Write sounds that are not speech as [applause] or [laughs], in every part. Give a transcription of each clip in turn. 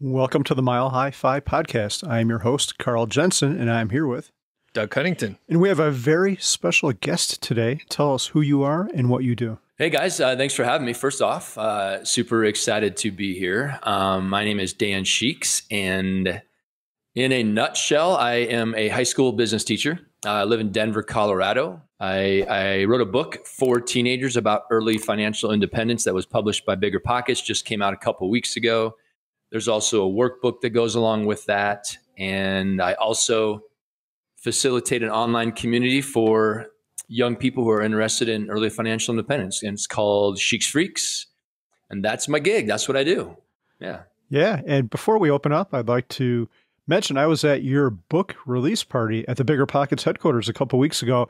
Welcome to the Mile High FI podcast. I am your host, Carl Jensen, and I'm here with Doug Cunnington. And we have a very special guest today. Tell us who you are and what you do. Hey guys, uh, thanks for having me. First off, uh, super excited to be here. Um, my name is Dan Sheeks, and in a nutshell, I am a high school business teacher. Uh, I live in Denver, Colorado. I, I, wrote a book for teenagers about early financial independence that was published by Bigger Pockets, just came out a couple weeks ago. There's also a workbook that goes along with that. And I also facilitate an online community for young people who are interested in early financial independence. And it's called Sheeks Freaks. And that's my gig. That's what I do. Yeah. Yeah. And before we open up, I'd like to mention I was at your book release party at the Bigger Pockets headquarters a couple weeks ago.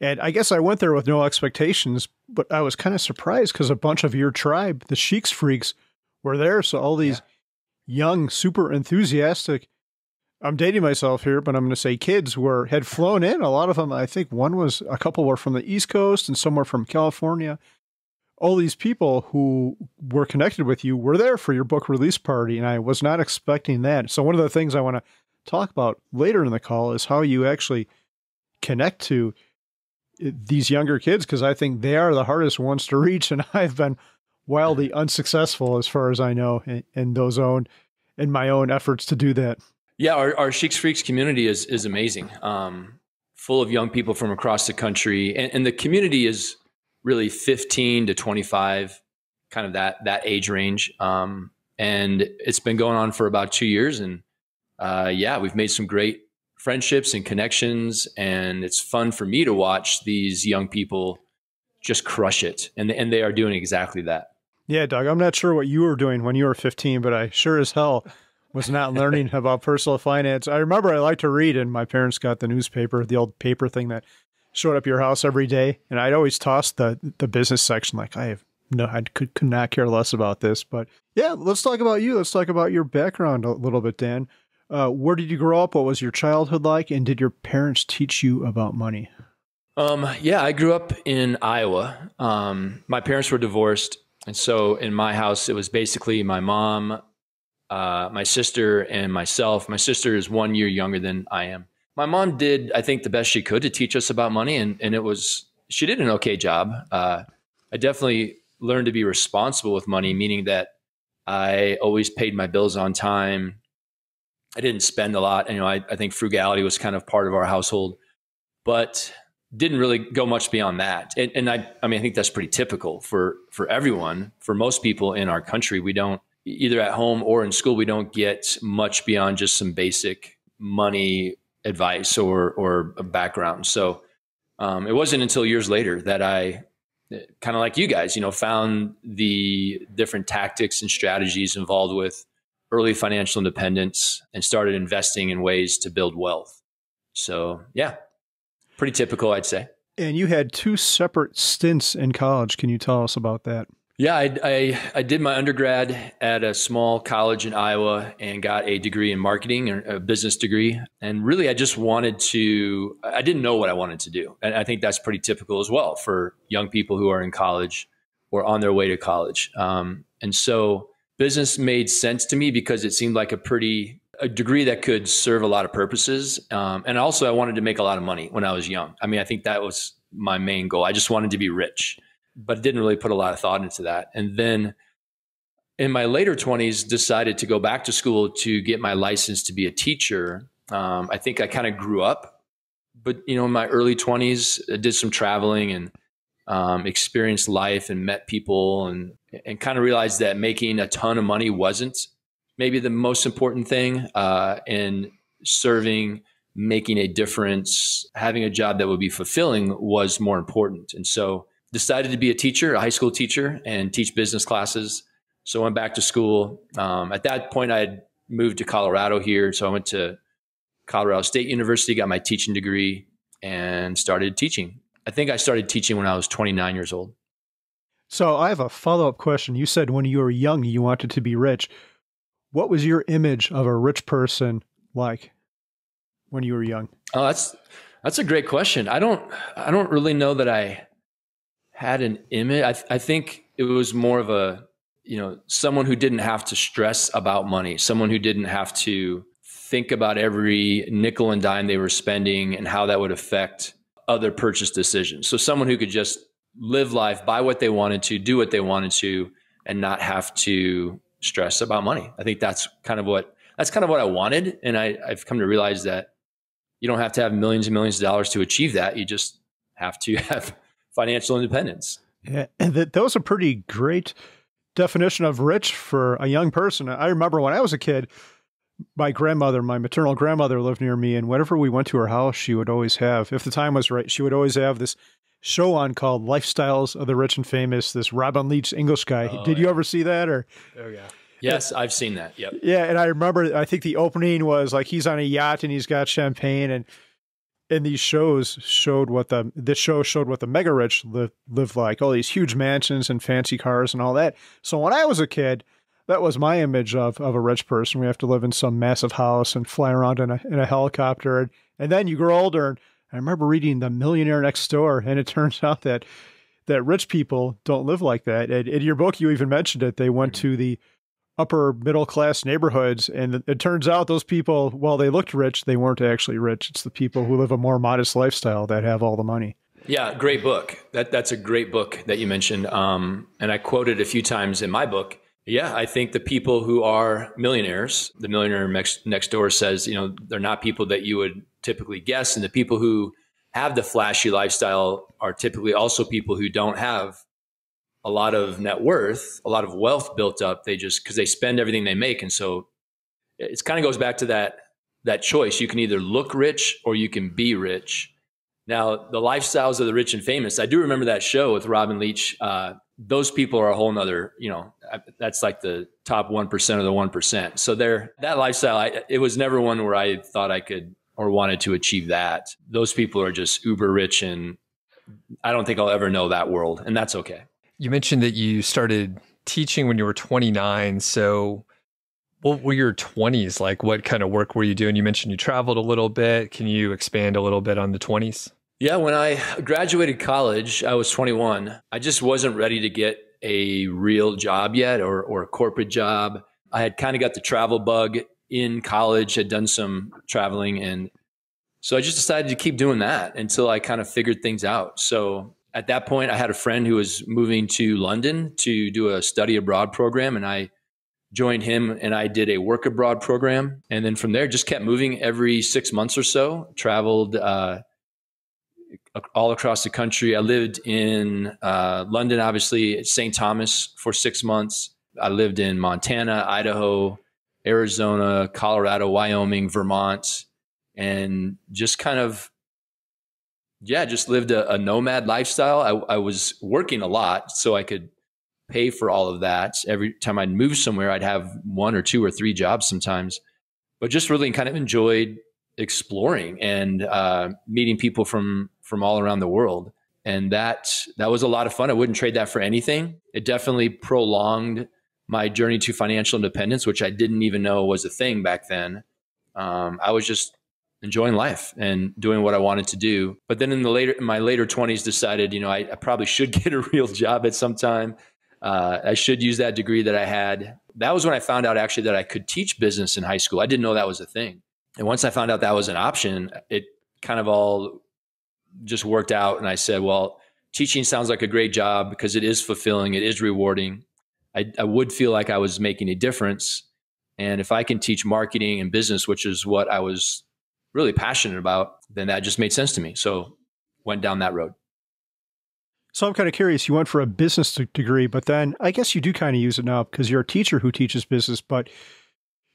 And I guess I went there with no expectations, but I was kind of surprised because a bunch of your tribe, the Sheeks Freaks, were there. So all these. Young, super enthusiastic, I'm dating myself here, but I'm going to say kids were had flown in. A lot of them, I think one was a couple were from the East Coast and some were from California. All these people who were connected with you were there for your book release party, and I was not expecting that. So one of the things I want to talk about later in the call is how you actually connect to eh, these younger kids because I think they are the hardest ones to reach, and [laughs] I've been wildly unsuccessful as far as I know in, in those own in my own efforts to do that. Yeah, our, our Sheeks Freaks community is is amazing. Um, full of young people from across the country, and, and, the community is really 15 to 25, kind of that that age range. Um, and it's been going on for about two years, and uh, yeah, we've made some great friendships and connections, and it's fun for me to watch these young people just crush it, and and they are doing exactly that. Yeah, Doug, I'm not sure what you were doing when you were 15, but I sure as hell was not learning [laughs] about personal finance. I remember I liked to read, and my parents got the newspaper, the old paper thing that showed up your house every day, and I'd always toss the the business section like I have no, I could, could not care less about this. But yeah, let's talk about you. Let's talk about your background a little bit, Dan. Uh, where did you grow up? What was your childhood like? And did your parents teach you about money? Um, yeah, I grew up in Iowa. Um, my parents were divorced and so in my house, it was basically my mom, uh, my sister, and myself. My sister is one year younger than I am. My mom did, I think, the best she could to teach us about money, and, and it was, she did an okay job. Uh, I definitely learned to be responsible with money, meaning that I always paid my bills on time. I didn't spend a lot. You know, I, I think frugality was kind of part of our household, but didn't really go much beyond that. And, and, I, I mean, I think that's pretty typical for for everyone. For most people in our country, we don't either at home or in school, we don't get much beyond just some basic money advice or or background. So um, it wasn't until years later that I kind of like you guys, you know, found the different tactics and strategies involved with early financial independence and started investing in ways to build wealth. So yeah, Pretty typical, I'd say. And you had two separate stints in college. Can you tell us about that? Yeah, I, I, I, did my undergrad at a small college in Iowa and got a degree in marketing, a business degree. And really, I just wanted to, I didn't know what I wanted to do. And I think that's pretty typical as well for young people who are in college or on their way to college. Um, and so business made sense to me because it seemed like a pretty a degree that could serve a lot of purposes. Um, and also, I wanted to make a lot of money when I was young. I mean, I think that was my main goal. I just wanted to be rich, but didn't really put a lot of thought into that. And then in my later 20s, decided to go back to school to get my license to be a teacher. Um, I think I kind of grew up, but you know, in my early 20s, I did some traveling and um, experienced life and met people and and kind of realized that making a ton of money wasn't maybe the most important thing uh, in serving, making a difference, having a job that would be fulfilling was more important. And so decided to be a teacher, a high school teacher, and teach business classes. So I went back to school. Um, at that point, I had moved to Colorado here. So I went to Colorado State University, got my teaching degree, and started teaching. I think I started teaching when I was 29 years old. So I have a follow up question. You said when you were young, you wanted to be rich. What was your image of a rich person like when you were young? Oh, that's that's a great question. I don't I don't really know that I had an image. I, I think it was more of a you know, someone who didn't have to stress about money, someone who didn't have to think about every nickel and dime they were spending and how that would affect other purchase decisions. So someone who could just live life, buy what they wanted to, do what they wanted to, and not have to stress about money. I think that's kind of what that's kind of what I wanted. And I, I've come to realize that you don't have to have millions and millions of dollars to achieve that. You just have to [laughs] have financial independence. Yeah, and that, that was a pretty great definition of rich for a young person. I remember when I was a kid, my grandmother, my maternal grandmother lived near me, and whenever we went to her house, she would always have, if the time was right, she would always have this show on called Lifestyles of the Rich and Famous, this Robin Leach English guy. Oh, Did yeah. you ever see that or Oh yeah. Yes, I've seen that. Yep. Yeah, and I remember I think the opening was like he's on a yacht and he's got champagne and and these shows showed what the this show showed what the mega rich live, live like, all these huge mansions and fancy cars and all that. So when I was a kid, that was my image of, of a rich person. We have to live in some massive house and fly around in a in a helicopter. And, and then you grow older and I remember reading The Millionaire Next Door, and it [laughs] turns out that that rich people don't live like that. And in your book, you even mentioned it. They went to the upper middle class neighborhoods. And it turns out those people, while they looked rich, they weren't actually rich. It's the people who live a more modest lifestyle that have all the money. Yeah, great book. That that's a great book that you mentioned. Um, and I quoted a few times in my book. Yeah, I think the people who are millionaires, the millionaire next, door says, you know, they're not people that you would typically guess, and the people who have the flashy lifestyle are typically also people who don't have a lot of net worth, a lot of wealth built up. They just because they spend everything they make, and so it kind of goes back to that that choice. You can either look rich or you can be rich. Now, the lifestyles of the rich and famous. I do remember that show with Robin Leach. Uh, those people are a whole nother, you know, that's like the top 1% of the 1%. So they're, that lifestyle, I, it was never one where I thought I could or wanted to achieve that. Those people are just uber rich and I don't think I'll ever know that world. And that's okay. You mentioned that you started teaching when you were 29. So, what were your 20s like? What kind of work were you doing? You mentioned you traveled a little bit. Can you expand a little bit on the 20s? Yeah, when I graduated college, I was 21. I just wasn't ready to get a real job yet or, or a corporate job. I had kind of got the travel bug in college, had done some traveling. And so I just decided to keep doing that until I kind of figured things out. So at that point, I had a friend who was moving to London to do a study abroad program, and I joined him and I did a work abroad program. And then from there, just kept moving every six months or so, traveled uh, all across the country. I lived in uh, London, obviously, St. Thomas for six months. I lived in Montana, Idaho, Arizona, Colorado, Wyoming, Vermont, and just kind of yeah, just lived a, a nomad lifestyle. I, I, was working a lot so I could pay for all of that. Every time I'd move somewhere, I'd have one or two or three jobs sometimes, but just really kind of enjoyed exploring and uh, meeting people from from all around the world. And that that was a lot of fun. I wouldn't trade that for anything. It definitely prolonged my journey to financial independence, which I didn't even know was a thing back then. Um, I was just enjoying life and doing what I wanted to do. But then in the later, in my later twenties, decided, you know, I, I, probably should [laughs] get a real job at some time. Uh, I should use that degree that I had. That was when I found out actually that I could teach business in high school. I didn't know that was a thing. And once I found out that was an option, it kind of all just worked out. And I said, well, teaching sounds like a great job because it is fulfilling, it is rewarding. I, I would feel like I was making a difference. And if I can teach marketing and business, which is what I was really passionate about, then that just made sense to me. So went down that road. So I'm kind of curious. You went for a business degree, but then I guess you do kind of use it now because you're a teacher who teaches business, but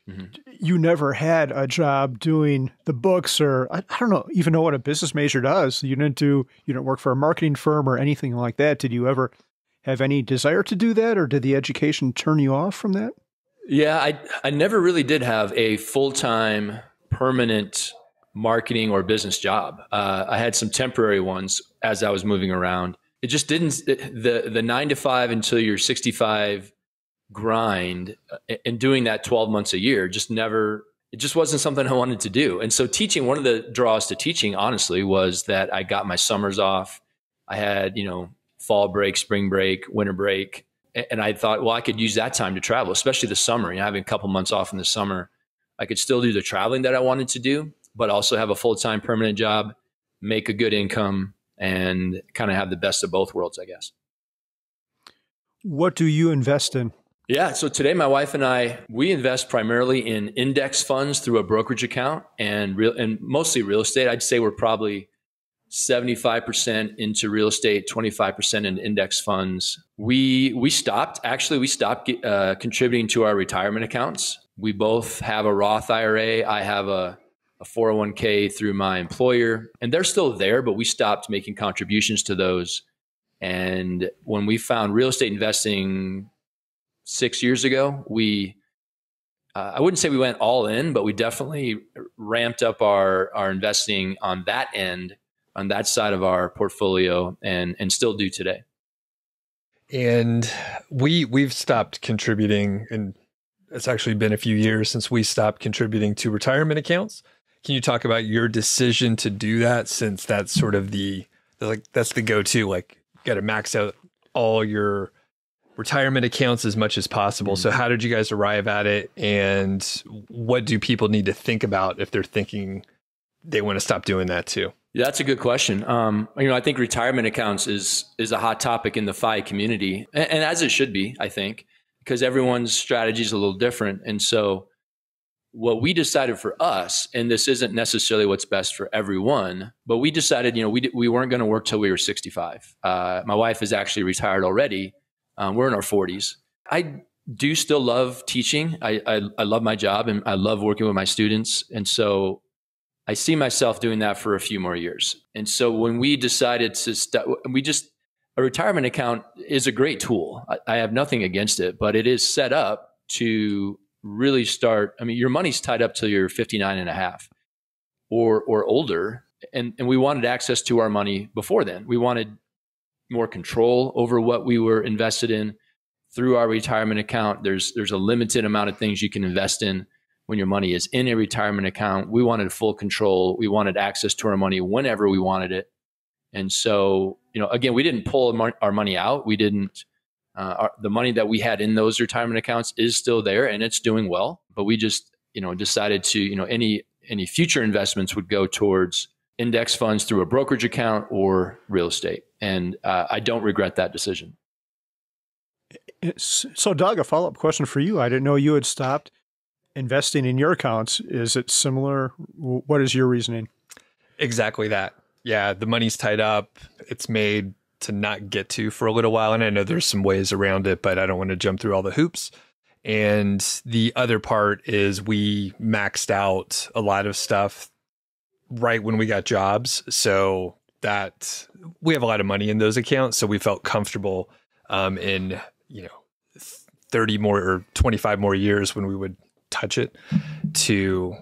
mm-hmm. you never had a job doing the books or I, I, don't know, even know what a business major does. You didn't do, you didn't work for a marketing firm or anything like that. Did you ever have any desire to do that or did the education turn you off from that? Yeah, I, I never really did have a full time, permanent marketing or business job. Uh, I had some temporary ones as I was moving around. It just didn't the the nine to five until you're 65 grind uh, and doing that 12 months a year just never it just wasn't something I wanted to do. And so teaching one of the draws to teaching honestly was that I got my summers off. I had, you know, fall break, spring break, winter break. and I thought, well, I could use that time to travel, especially the summer. You know, having a couple months off in the summer, I could still do the traveling that I wanted to do, but also have a full time permanent job, make a good income, and kind of have the best of both worlds, I guess. What do you invest in? Yeah, so today my wife and I we invest primarily in index funds through a brokerage account and real and mostly real estate. I'd say we're probably 75% into real estate, 25% in index funds. We we stopped actually we stopped uh, contributing to our retirement accounts. We both have a Roth IRA. I have a a 401k through my employer, and they're still there, but we stopped making contributions to those. And when we found real estate investing six years ago, we uh, I wouldn't say we went all in, but we definitely ramped up our our investing on that end on that side of our portfolio and and still do today. And we we've stopped contributing and it's actually been a few years since we stopped contributing to retirement accounts. Can you talk about your decision to do that since that's sort of the, the like that's the go-to like got to max out all your retirement accounts as much as possible. Mm-hmm. So how did you guys arrive at it and what do people need to think about if they're thinking they want to stop doing that too? Yeah, that's a good question. Um, you know, I think retirement accounts is is a hot topic in the FI community, and, and as it should be. I think because everyone's strategy is a little different, and so what we decided for us, and this isn't necessarily what's best for everyone, but we decided, you know, we we weren't going to work till we were 65. Uh, my wife is actually retired already. Um, we're in our 40s. I do still love teaching. I, I I love my job and I love working with my students, and so I see myself doing that for a few more years. And so when we decided to start, we just, a retirement account is a great tool. I, I, have nothing against it, but it is set up to really start. I mean, your money's tied up till you're 59 and a half or, or older. And, and we wanted access to our money before then. We wanted more control over what we were invested in through our retirement account. There's, there's a limited amount of things you can invest in when your money is in a retirement account. We wanted full control. We wanted access to our money whenever we wanted it. And so, you know, again, we didn't pull our money out. We didn't, uh, our, the money that we had in those retirement accounts is still there and it's doing well. But we just, you know, decided to, you know, any, any future investments would go towards index funds through a brokerage account or real estate. And uh, I don't regret that decision. So, Doug, a follow up question for you. I didn't know you had stopped investing in your accounts, is it similar? What is your reasoning? Exactly that. Yeah, the money's tied up. It's made to not get to for a little while. And I know there's some ways around it, but I don't want to jump through all the hoops. And the other part is we maxed out a lot of stuff right when we got jobs. So that we have a lot of money in those accounts. So we felt comfortable um, in, you know, 30 more or 25 more years when we would touch it to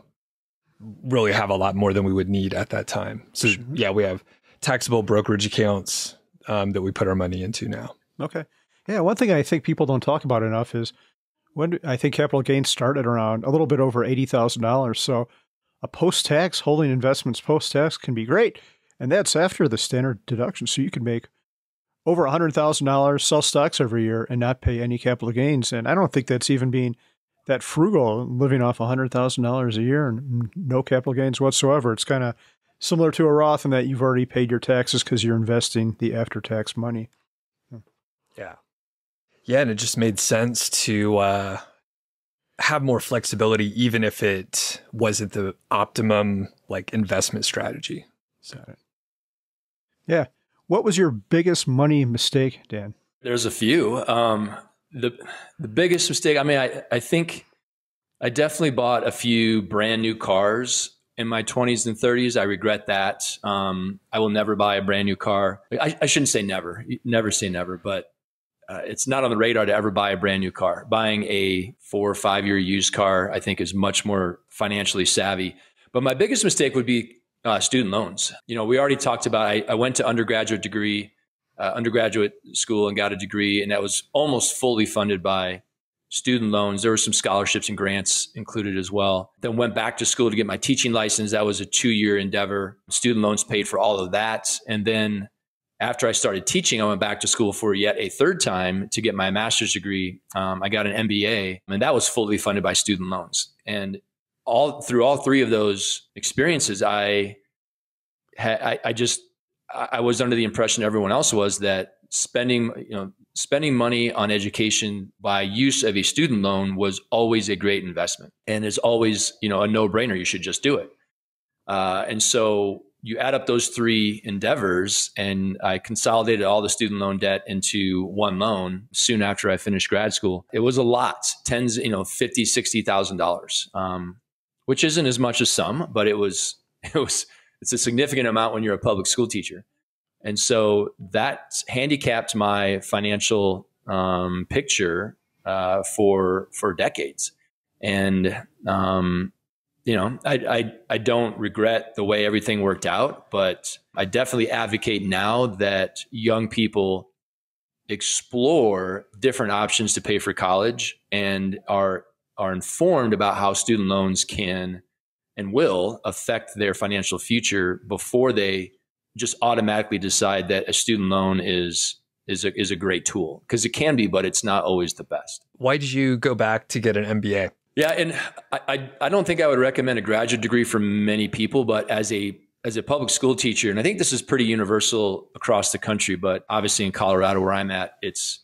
really have a lot more than we would need at that time. So yeah, we have taxable brokerage accounts um, that we put our money into now. Okay. Yeah, one thing I think people don't talk about enough is when I think capital gains started around a little bit over eighty thousand dollars. So a post tax holding investments post tax can be great, and that's after the standard deduction. So you can make over a hundred thousand dollars, sell stocks every year, and not pay any capital gains. And I don't think that's even being that frugal, living off $100,000 a year and no capital gains whatsoever. It's kind of similar to a Roth in that you've already paid your taxes because you're investing the after tax money. Yeah. Yeah. And it just made sense to uh, have more flexibility, even if it wasn't the optimum like investment strategy. So, yeah. What was your biggest money mistake, Dan? There's a few. Um, the the biggest mistake. I mean, I I think I definitely bought a few brand new cars in my 20s and 30s. I regret that. Um, I will never buy a brand new car. I, I shouldn't say never. Never say never, but uh, it's not on the radar to ever buy a brand new car. Buying a four or five year used car, I think, is much more financially savvy. But my biggest mistake would be uh, student loans. You know, we already talked about. I, I went to undergraduate degree uh, undergraduate school and got a degree, and that was almost fully funded by student loans. There were some scholarships and grants included as well. Then went back to school to get my teaching license. That was a two year endeavor. Student loans paid for all of that. And then after I started teaching, I went back to school for yet a third time to get my master's degree. Um, I got an MBA, and that was fully funded by student loans. And all through all three of those experiences, I I, I just I was under the impression everyone else was that spending you know spending money on education by use of a student loan was always a great investment and is always you know a no brainer. You should just do it. Uh, and so you add up those three endeavors and i consolidated all the student loan debt into one loan soon after i finished grad school it was a lot tens you know 50 60 thousand um, dollars which isn't as much as some but it was [laughs] it was it's a significant amount when you're a public school teacher. And so that handicapped my financial um, picture uh, for for decades. And um, you know, I, I, I don't regret the way everything worked out, but I definitely advocate now that young people explore different options to pay for college and are are informed about how student loans can and will affect their financial future before they just automatically decide that a student loan is is a, is a great tool because it can be, but it's not always the best. Why did you go back to get an MBA? Yeah, and I, I don't think I would recommend a graduate degree for many people, but as a as a public school teacher, and I think this is pretty universal across the country, but obviously in Colorado where I'm at, it's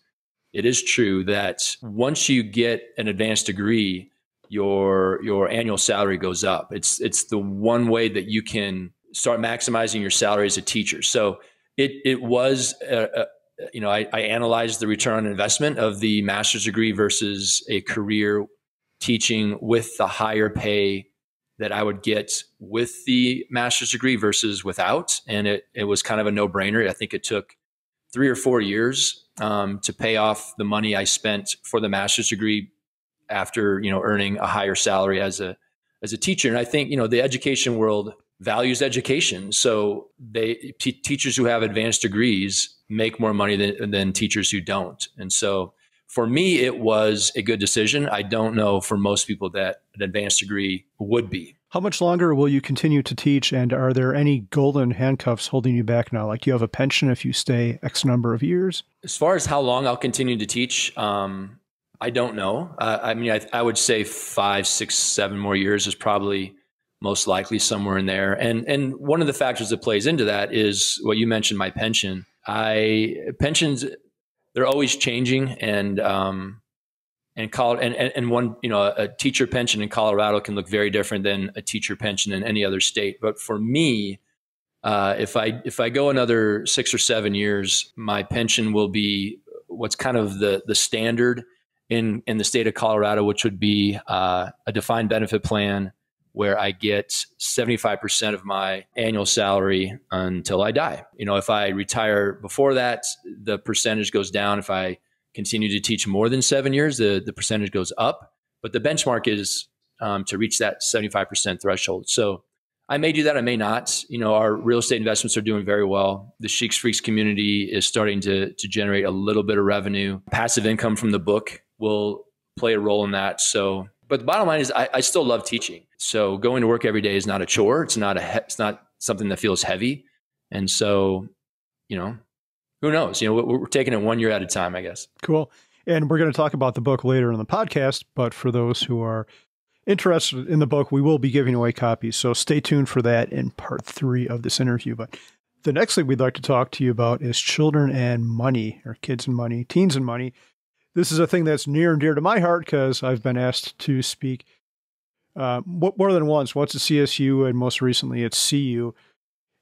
it is true that once you get an advanced degree, your your annual salary goes up. It's it's the one way that you can start maximizing your salary as a teacher. So it it was a, a, you know I, I analyzed the return on investment of the master's degree versus a career teaching with the higher pay that I would get with the master's degree versus without. And it, it was kind of a no brainer. I think it took three or four years um, to pay off the money I spent for the master's degree after, you know, earning a higher salary as a, as a teacher. And I think, you know, the education world values education. So they t- teachers who have advanced degrees make more money than, than teachers who don't. And so for me, it was a good decision. I don't know for most people that an advanced degree would be. How much longer will you continue to teach? And are there any golden handcuffs holding you back now? Like, you have a pension if you stay X number of years? As far as how long I'll continue to teach, um, I don't know. Uh, I mean, I, I would say five, six, seven more years is probably most likely somewhere in there. And and one of the factors that plays into that is what you mentioned, my pension. I pensions they're always changing and um, and, call, and, and one you know a teacher pension in Colorado can look very different than a teacher pension in any other state. But for me, uh, if I if I go another six or seven years, my pension will be what's kind of the the standard in in the state of Colorado, which would be uh, a defined benefit plan where I get 75% of my annual salary until I die. You know, if I retire before that, the percentage goes down. If I continue to teach more than seven years, the, the percentage goes up. But the benchmark is um, to reach that 75% threshold. So I may do that, I may not. You know, our real estate investments are doing very well. The Sheeks Freaks community is starting to, to generate a little bit of revenue. Passive income from the book will play a role in that. So but the bottom line is I, I, still love teaching. So going to work every day is not a chore. It's not a it's not something that feels heavy. And so, you know, who knows? You know, we're, taking it one year at a time, I guess. Cool. And we're going to talk about the book later in the podcast. But for those who are interested in the book, we will be giving away copies. So stay tuned for that in part three of this interview. But the next thing we'd like to talk to you about is children and money, or kids and money, teens and money this is a thing that's near and dear to my heart because I've been asked to speak uh, more than once. Once at CSU, and most recently at CU.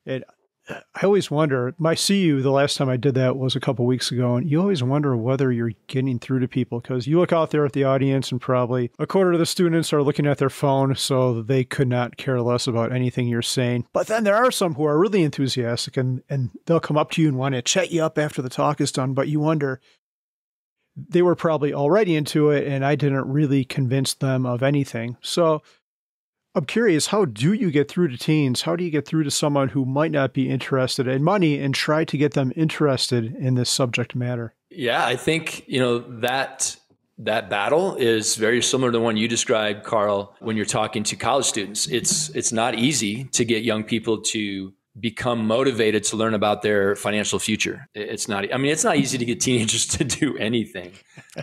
And I always wonder. My CU, the last time I did that was a couple weeks ago, and you always wonder whether you're getting through to people because you look out there at the audience, and probably a quarter of the students are looking at their phone, so they could not care less about anything you're saying. But then there are some who are really enthusiastic, and and they'll come up to you and want to chat you up after the talk is done. But you wonder they were probably already into it and I didn't really convince them of anything. So I'm curious, how do you get through to teens? How do you get through to someone who might not be interested in money and try to get them interested in this subject matter? Yeah, I think, you know, that that battle is very similar to the one you described, Carl, when you're talking to college students. It's it's not easy to get young people to become motivated to learn about their financial future. It's not, I mean, it's not easy to get teenagers [laughs] to do anything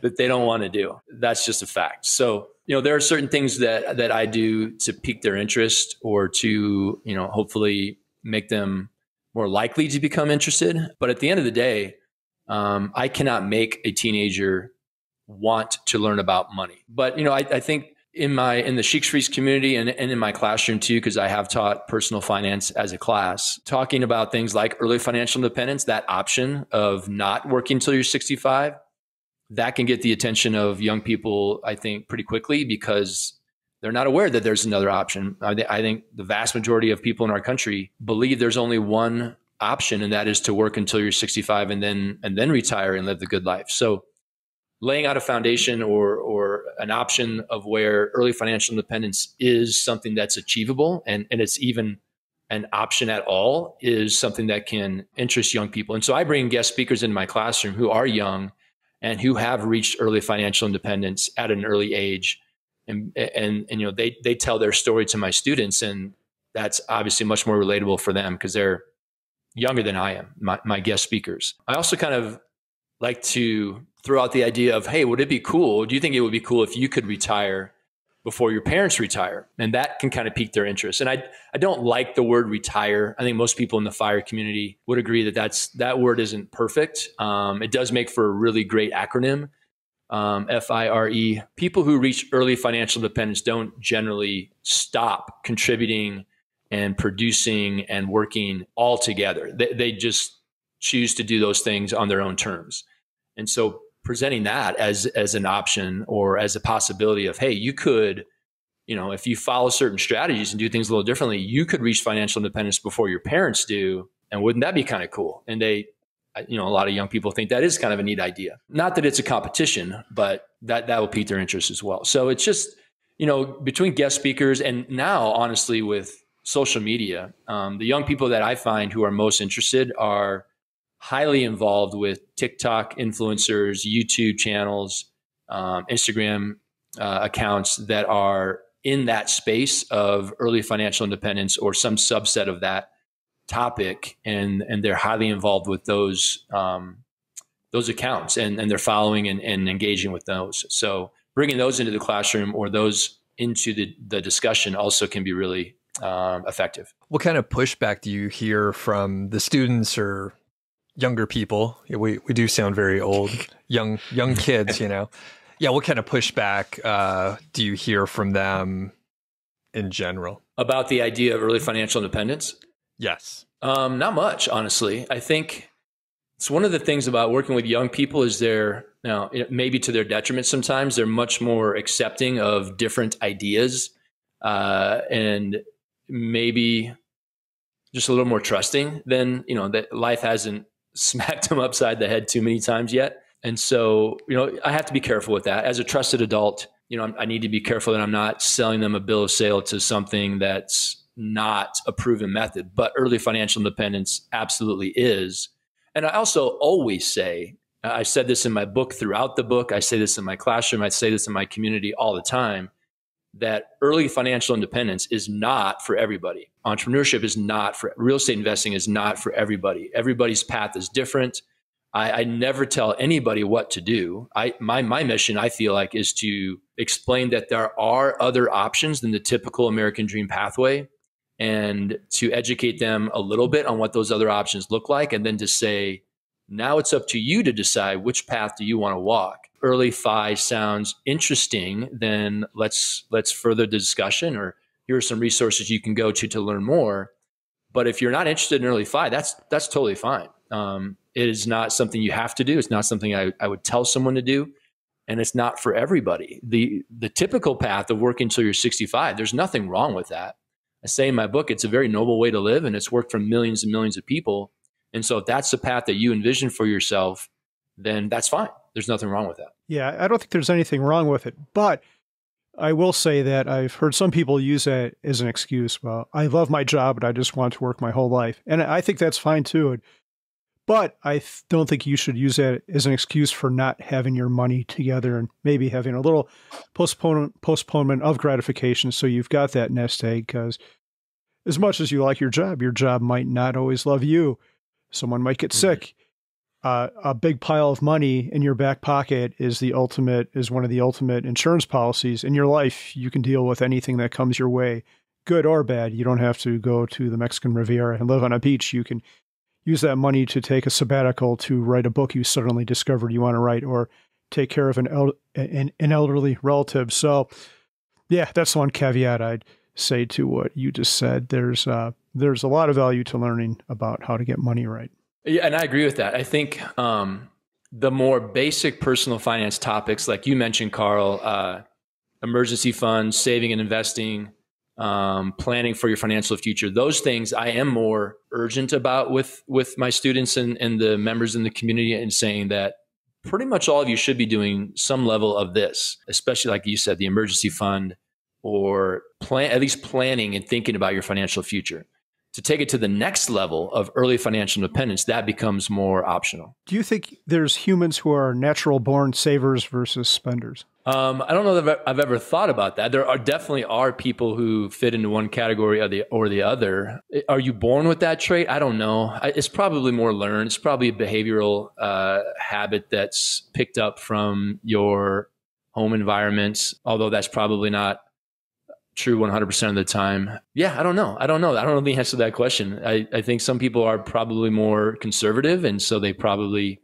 that they don't want to do. That's just a fact. So, you know, there are certain things that, that I do to pique their interest or to, you know, hopefully make them more likely to become interested. But at the end of the day, um, I cannot make a teenager want to learn about money. But, you know, I, I think in my in the Freaks community and, and in my classroom too, because I have taught personal finance as a class, talking about things like early financial independence, that option of not working until you're 65, that can get the attention of young people, I think, pretty quickly because they're not aware that there's another option. I, th- I think the vast majority of people in our country believe there's only one option, and that is to work until you're 65 and then and then retire and live the good life. So laying out a foundation or or an option of where early financial independence is something that's achievable and, and it's even an option at all is something that can interest young people. And so I bring guest speakers into my classroom who are young and who have reached early financial independence at an early age. And, and, and you know, they, they tell their story to my students and that's obviously much more relatable for them because they're younger than I am, my, my guest speakers. I also kind of like to throw out the idea of, hey, would it be cool? Do you think it would be cool if you could retire before your parents retire? And that can kind of pique their interest. And I, I don't like the word retire. I think most people in the fire community would agree that that's that word isn't perfect. Um, it does make for a really great acronym. Um, F I R E. People who reach early financial independence don't generally stop contributing and producing and working all together. They, they just choose to do those things on their own terms. And so presenting that as as an option or as a possibility of hey you could you know if you follow certain strategies and do things a little differently you could reach financial independence before your parents do. And wouldn't that be kind of cool? And they you know a lot of young people think that is kind of a neat idea. Not that it's a competition but that that will pique their interest as well. So it's just you know between guest speakers and now honestly with social media um, the young people that i find who are most interested are highly involved with TikTok influencers, YouTube channels, um, Instagram uh, accounts that are in that space of early financial independence or some subset of that topic, and and they're highly involved with those um, those accounts, and and they're following and, and engaging with those. So bringing those into the classroom or those into the the discussion also can be really um, effective. What kind of pushback do you hear from the students or younger people. We we do sound very old, young young kids, you know. [laughs] Yeah, what kind of pushback uh, do you hear from them in general about the idea of early financial independence? Yes, um, not much, honestly. I think it's one of the things about working with young people is they're now maybe to their detriment sometimes they're much more accepting of different ideas uh, and maybe just a little more trusting than you know that life hasn't smacked him upside the head too many times yet. And so, you know, I have to be careful with that. As a trusted adult, you know, I need to be careful that I'm not selling them a bill of sale to something that's not a proven method. But early financial independence absolutely is. And I also always say, I said this in my book throughout the book, I say this in my classroom, I say this in my community all the time that early financial independence is not for everybody. Entrepreneurship is not for real estate investing is not for everybody. Everybody's path is different. I, I, never tell anybody what to do. I my my mission, I feel like, is to explain that there are other options than the typical American dream pathway and to educate them a little bit on what those other options look like, and then to say, now it's up to you to decide which path do you want to walk early FI sounds interesting, then let's let's further the discussion or here are some resources you can go to to learn more. But if you're not interested in early FI, that's that's totally fine. Um, it is not something you have to do. It's not something I, I would tell someone to do, and it's not for everybody. the The typical path of working until you're 65, there's nothing wrong with that. I say in my book, it's a very noble way to live, and it's worked for millions and millions of people. And so, if that's the path that you envision for yourself, then that's fine. There's nothing wrong with that. Yeah, I don't think there's anything wrong with it. But I will say that I've heard some people use that as an excuse. Well, I love my job, but I just want to work my whole life. And I think that's fine too. But I don't think you should use that as an excuse for not having your money together and maybe having a little postponement postponement of gratification so you've got that nest egg because as much as you like your job, your job might not always love you. Someone might get sick. Uh, a big pile of money in your back pocket is the ultimate is one of the ultimate insurance policies in your life. You can deal with anything that comes your way, good or bad. You don't have to go to the Mexican Riviera and live on a beach. You can use that money to take a sabbatical to write a book you suddenly discovered you want to write, or take care of an el- an, an elderly relative. So, yeah, that's one caveat I'd say to what you just said. There's uh, there's a lot of value to learning about how to get money right. Yeah, and I agree with that. I think um, the more basic personal finance topics, like you mentioned, Carl, uh, emergency funds, saving and investing, um, planning for your financial future, those things I am more urgent about with with my students and, and the members in the community, and saying that pretty much all of you should be doing some level of this, especially like you said, the emergency fund or plan at least planning and thinking about your financial future to take it to the next level of early financial independence, that becomes more optional. Do you think there's humans who are natural born savers versus spenders? Um, I don't know that I've ever thought about that. There are definitely are people who fit into one category or the or the other. Are you born with that trait? I don't know. It's probably more learned. It's probably a behavioral uh, habit that's picked up from your home environments. Although that's probably not true 100% of the time? Yeah, I don't know. I don't know. I don't know the answer to that question. I, I think some people are probably more conservative. And so they probably,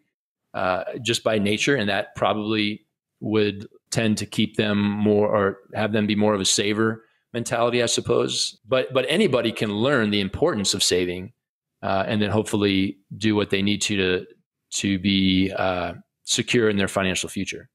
uh, just by nature, and that probably would tend to keep them more or have them be more of a saver mentality, I suppose. But, but anybody can learn the importance of saving uh, and then hopefully do what they need to to, to be uh, secure in their financial future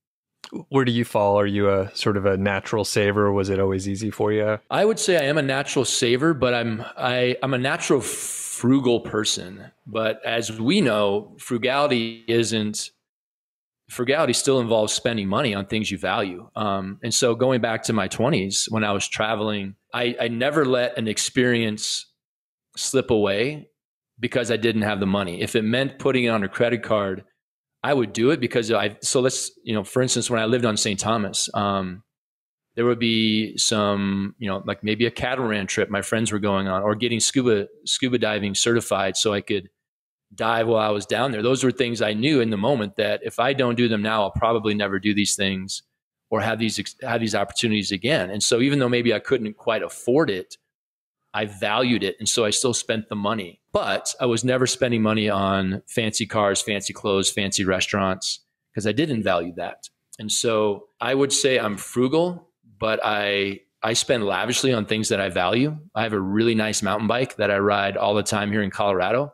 where do you fall? Are you a sort of a natural saver? Was it always easy for you? I would say I am a natural saver, but I'm I, I'm a natural frugal person. But as we know, frugality isn't frugality still involves spending money on things you value. Um, and so going back to my 20s when I was traveling, I, I never let an experience slip away because I didn't have the money. If it meant putting it on a credit card I would do it because I, so let's, you know, for instance, when I lived on St. Thomas, um, there would be some, you know, like maybe a catamaran trip my friends were going on or getting scuba, scuba diving certified so I could dive while I was down there. Those were things I knew in the moment that if I don't do them now, I'll probably never do these things or have these, have these opportunities again. And so even though maybe I couldn't quite afford it, I valued it. And so I still spent the money. But I was never spending money on fancy cars, fancy clothes, fancy restaurants because I didn't value that. And so I would say I'm frugal, but I I spend lavishly on things that I value. I have a really nice mountain bike that I ride all the time here in Colorado.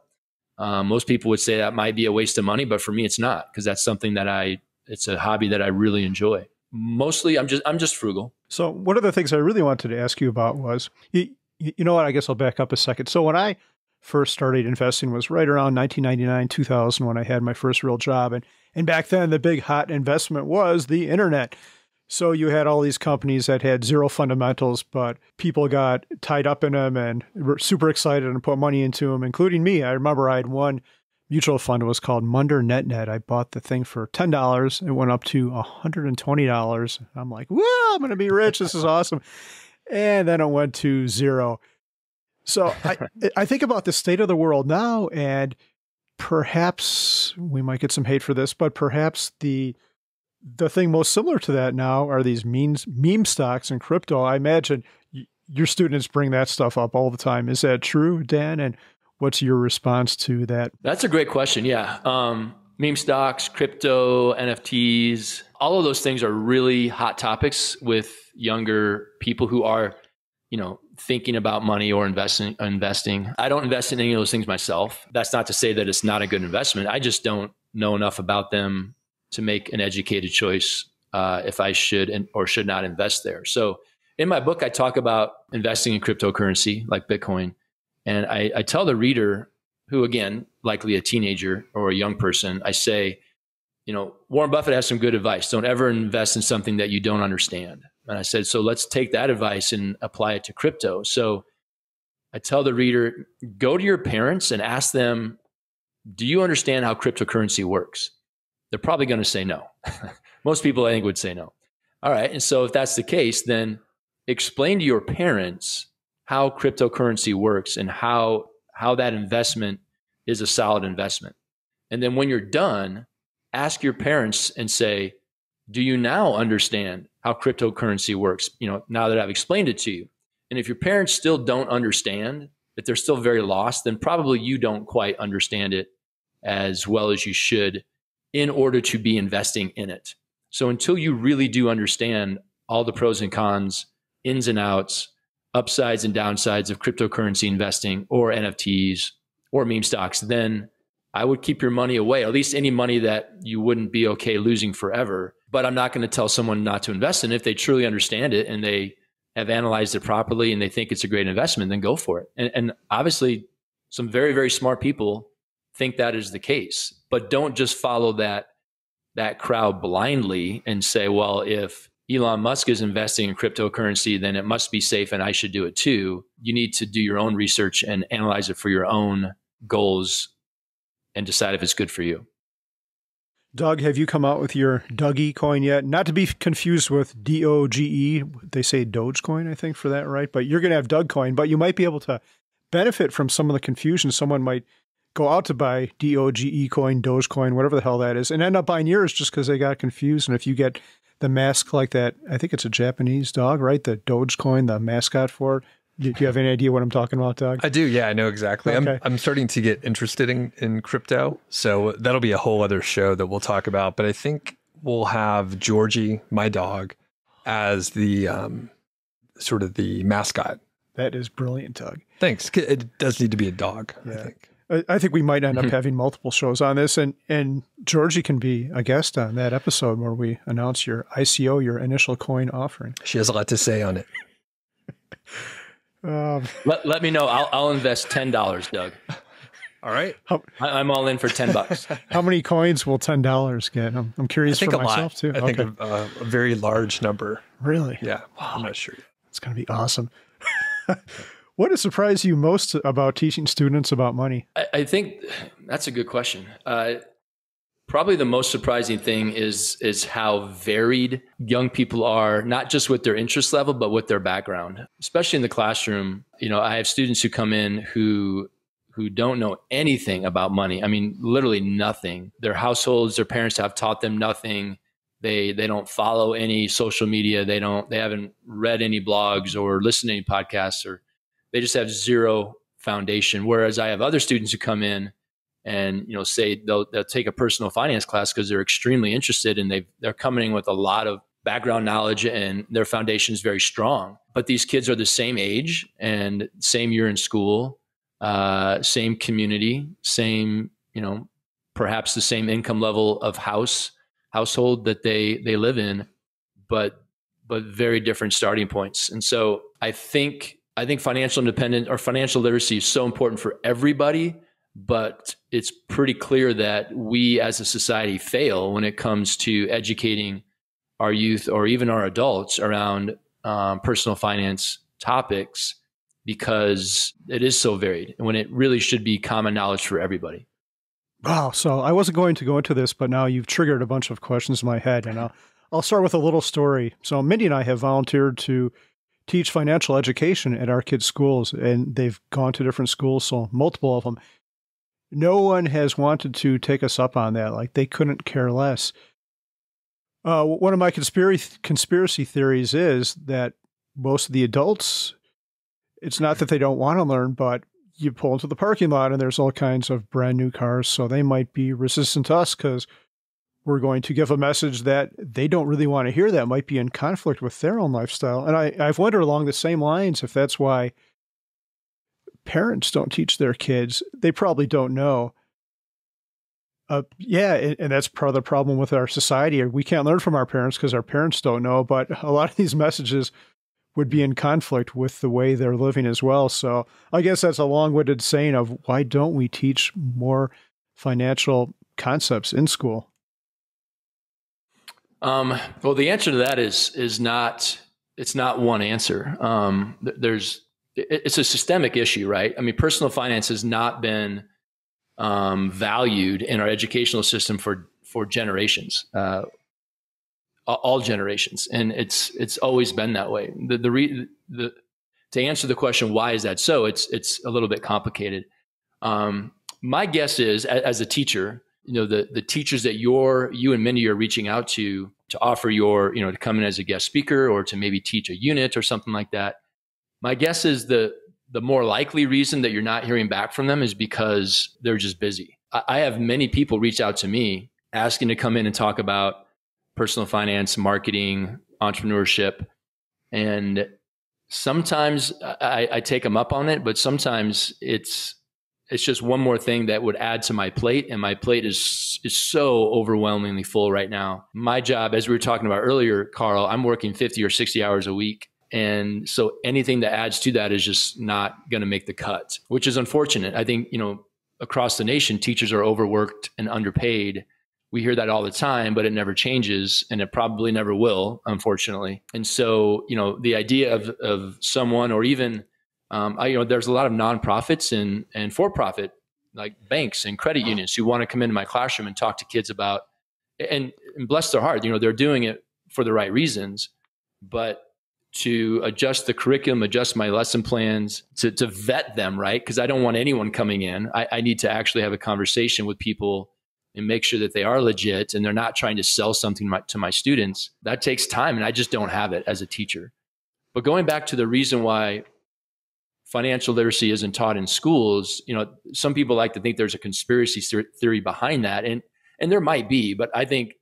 Um, most people would say that might be a waste of money, but for me, it's not because that's something that I it's a hobby that I really enjoy. Mostly, I'm just I'm just frugal. So one of the things I really wanted to ask you about was you know what? I guess I'll back up a second. So when I first started investing was right around 1999, 2000 when I had my first real job. And, and back then, the big hot investment was the internet. So you had all these companies that had zero fundamentals, but people got tied up in them and were super excited and put money into them, including me. I remember I had one mutual fund. It was called Munder NetNet. I bought the thing for $10. It went up to $120. I'm like, whoa, I'm going to be rich. This is awesome and then it went to zero. So [laughs] I, I think about the state of the world now, and perhaps we might get some hate for this, but perhaps the the thing most similar to that now are these memes, meme stocks and crypto. I imagine y- your students bring that stuff up all the time. Is that true, Dan? And what's your response to that? That's a great question. Yeah. Um, meme stocks, crypto, NFTs, all of those things are really hot topics with younger people who are, you know, thinking about money or investing investing. I don't invest in any of those things myself. That's not to say that it's not a good investment. I just don't know enough about them to make an educated choice uh, if I should and, or should not invest there. So in my book, I talk about investing in cryptocurrency like Bitcoin. And I, I tell the reader, who again, likely a teenager or a young person, I say, you know, Warren Buffett has some good advice. Don't ever invest in something that you don't understand. And I said, so let's take that advice and apply it to crypto. So I tell the reader, go to your parents and ask them, do you understand how cryptocurrency works? They're probably going to say no. [laughs] Most people, I think, would say no. All right. And so if that's the case, then explain to your parents how cryptocurrency works and how how that investment is a solid investment. And then when you're done, ask your parents and say, "Do you now understand how cryptocurrency works?" You know, now that I've explained it to you. And if your parents still don't understand, if they're still very lost, then probably you don't quite understand it as well as you should in order to be investing in it. So until you really do understand all the pros and cons, ins and outs, upsides and downsides of cryptocurrency investing or NFTs or meme stocks, then I would keep your money away, at least any money that you wouldn't be okay losing forever. But I'm not going to tell someone not to invest in. it. If they truly understand it and they have analyzed it properly and they think it's a great investment, then go for it. And, and obviously, some very, very smart people think that is the case, but don't just follow that that crowd blindly and say, well, if Elon Musk is investing in cryptocurrency, then it must be safe and I should do it too. You need to do your own research and analyze it for your own goals and decide if it's good for you. Doug, have you come out with your Dougie coin yet? Not to be confused with D O G E. They say Dogecoin, I think, for that, right? But you're going to have Doug coin, but you might be able to benefit from some of the confusion. Someone might go out to buy D O G E coin, Dogecoin, whatever the hell that is, and end up buying yours just because they got confused. And if you get the mask like that, I think it's a Japanese dog, right? The Dogecoin, the mascot for it. Do you have any idea what I'm talking about, Doug? I do. Yeah, I know exactly. Okay. I'm I'm starting to get interested in in crypto, so that'll be a whole other show that we'll talk about. But I think we'll have Georgie, my dog, as the um, sort of the mascot. That is brilliant, Doug. Thanks. It does need to be a dog. Yeah. I think. I think we might end up mm-hmm. having multiple shows on this, and and Georgie can be a guest on that episode where we announce your ICO, your initial coin offering. She has a lot to say on it. [laughs] um, let, let me know. I'll I'll invest ten dollars, Doug. All right, how, I, am all in for ten bucks. [laughs] How many coins will ten dollars get? I'm, I'm curious I think for a myself lot. too. I okay. think a, a, very large number. Really? Yeah. Wow. I'm not sure. It's going to be awesome. [laughs] What has surprised you most about teaching students about money? I, I think that's a good question. Uh, probably the most surprising thing is is how varied young people are, not just with their interest level, but with their background. Especially in the classroom, you know, I have students who come in who who don't know anything about money. I mean, literally nothing. Their households, their parents have taught them nothing. They they don't follow any social media. They don't they haven't read any blogs or listened to any podcasts or they just have zero foundation. Whereas I have other students who come in and you know say they'll they'll take a personal finance class because they're extremely interested and they they're coming in with a lot of background knowledge and their foundation is very strong. But these kids are the same age and same year in school, uh, same community, same you know perhaps the same income level of house household that they they live in, but but very different starting points. And so I think I think financial independence or financial literacy is so important for everybody, but it's pretty clear that we as a society fail when it comes to educating our youth or even our adults around um, personal finance topics because it is so varied when it really should be common knowledge for everybody. Wow. So I wasn't going to go into this, but now you've triggered a bunch of questions in my head. And I'll, I'll start with a little story. So Mindy and I have volunteered to teach financial education at our kids' schools, and they've gone to different schools, so multiple of them. No one has wanted to take us up on that. Like they couldn't care less. Uh, one of my conspiracy conspiracy theories is that most of the adults, it's not that they don't want to learn, but you pull into the parking lot and there's all kinds of brand new cars, so they might be resistant to us because we're going to give a message that they don't really want to hear that might be in conflict with their own lifestyle. And I, I've wondered along the same lines if that's why parents don't teach their kids. They probably don't know. Uh, yeah, and that's part of the problem with our society. We can't learn from our parents because our parents don't know, but [laughs] a lot of these messages would be in conflict with the way they're living as well. So I guess that's a long winded saying of why don't we teach more financial concepts in school? Um, well, the answer to that is is not it's not one answer. Um, there's it's a systemic issue, right? I mean, personal finance has not been um, valued in our educational system for for generations, uh, all generations, and it's it's always been that way. The the, re, the to answer the question, why is that so? It's it's a little bit complicated. Um, my guess is, as, as a teacher, you know, the the teachers that you're you and Mindy are reaching out to to offer your, you know, to come in as a guest speaker or to maybe teach a unit or something like that. My guess is the the more likely reason that you're not hearing back from them is because they're just busy. I, I have many people reach out to me asking to come in and talk about personal finance, marketing, entrepreneurship, and sometimes I, I take them up on it, but sometimes it's it's just one more thing that would add to my plate and my plate is is so overwhelmingly full right now. My job as we were talking about earlier carl i'm working 50 or 60 hours a week and so anything that adds to that is just not going to make the cut which is unfortunate. I think you know across the nation teachers are overworked and underpaid. We hear that all the time, but it never changes and it probably never will, unfortunately. And so, you know, the idea of, of someone or even, um, I, you know, there's a lot of nonprofits and, and for profit like banks and credit unions who want to come into my classroom and talk to kids about, and, and bless their heart, you know, they're doing it for the right reasons, but to adjust the curriculum, adjust my lesson plans, to, to vet them, right? Because I don't want anyone coming in. I, I need to actually have a conversation with people and make sure that they are legit and they're not trying to sell something to my, to my students, that takes time. And I just don't have it as a teacher. But going back to the reason why financial literacy isn't taught in schools, you know, some people like to think there's a conspiracy theory behind that. And, and there might be, but I think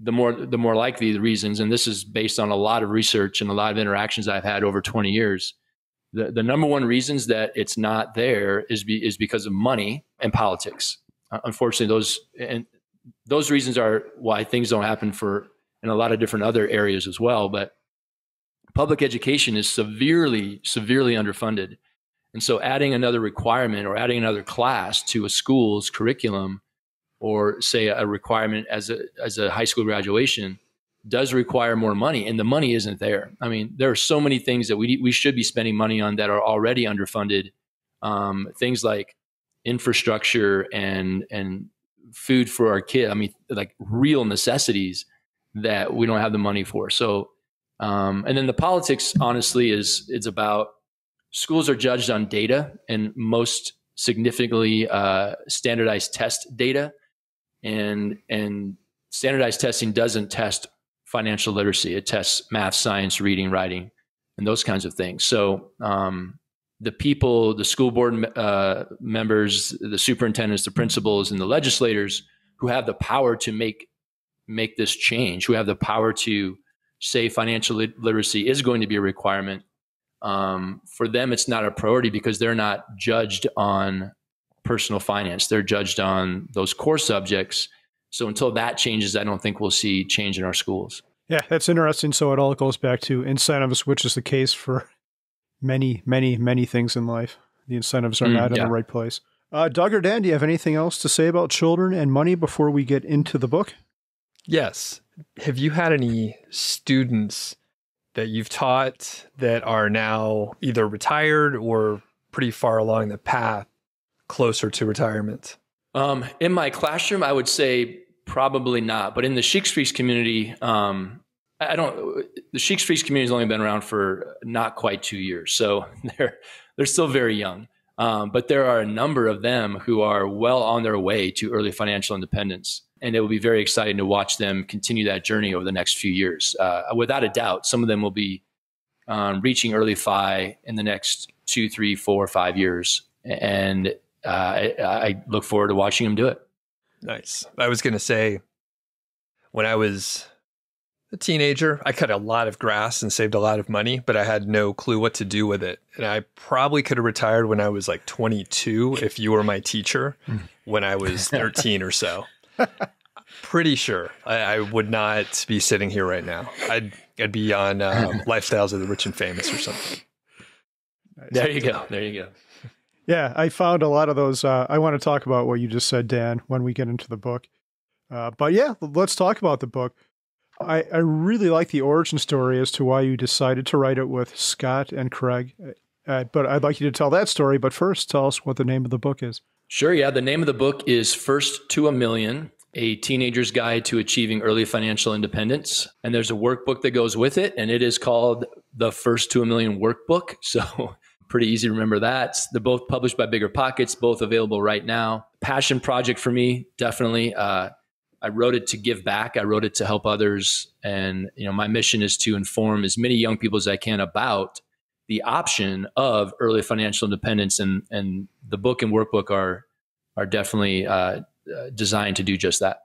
the more, the more likely the reasons, and this is based on a lot of research and a lot of interactions I've had over 20 years, the, the number one reasons that it's not there is, be, is because of money and politics uh, unfortunately, those and those reasons are why things don't happen for in a lot of different other areas as well. But public education is severely, severely underfunded. And so adding another requirement or adding another class to a school's curriculum or say a requirement as a as a high school graduation does require more money and the money isn't there. I mean, there are so many things that we we should be spending money on that are already underfunded. Um, things like infrastructure and and food for our kid. I mean, like real necessities that we don't have the money for. So, um, and then the politics, honestly, is it's about schools are judged on data and most significantly uh, standardized test data, and and standardized testing doesn't test financial literacy. It tests math, science, reading, writing, and those kinds of things. So, um, the people, the school board uh, members, the superintendents, the principals, and the legislators who have the power to make make this change, who have the power to say financial literacy is going to be a requirement. Um, for them, it's not a priority because they're not judged on personal finance; they're judged on those core subjects. So until that changes, I don't think we'll see change in our schools. Yeah, that's interesting. So it all goes back to incentives, which is the case for many, many, many things in life. The incentives are mm, not yeah. in the right place. Uh, Doug or Dan, do you have anything else to say about children and money before we get into the book? Yes. Have you had any students that you've taught that are now either retired or pretty far along the path closer to retirement? Um, in my classroom, I would say probably not. But in the Sheeks Freaks community, um, I don't. The Sheeks Freaks community has only been around for not quite two years, so [laughs] they're they're still very young. Um, but there are a number of them who are well on their way to early financial independence, and it will be very exciting to watch them continue that journey over the next few years. Uh, without a doubt, some of them will be um, reaching early FI in the next two, three, four, five years, and uh, I, I look forward to watching them do it. Nice. I was going to say when I was a teenager. I cut a lot of grass and saved a lot of money, but I had no clue what to do with it. And I probably could have retired when I was like 22 if you were my teacher when I was [laughs] 13 or so. Pretty sure I, I, would not be sitting here right now. I'd I'd be on um, [laughs] Lifestyles of the Rich and Famous or something. There you go. There you go. Yeah, I found a lot of those. Uh, I want to talk about what you just said, Dan, when we get into the book. Uh, but yeah, let's talk about the book. I, I really like the origin story as to why you decided to write it with Scott and Craig. Uh, but I'd like you to tell that story. But first, tell us what the name of the book is. Sure. Yeah. The name of the book is First to a Million a teenager's guide to achieving early financial independence. And there's a workbook that goes with it, and it is called the First to a Million Workbook. [laughs] So pretty easy to remember that. They're both published by Bigger Pockets, both available right now. Passion project for me, definitely. Uh, I wrote it to give back. I wrote it to help others, and you know, my mission is to inform as many young people as I can about the option of early financial independence. And and the book and workbook are are definitely uh, uh designed to do just that.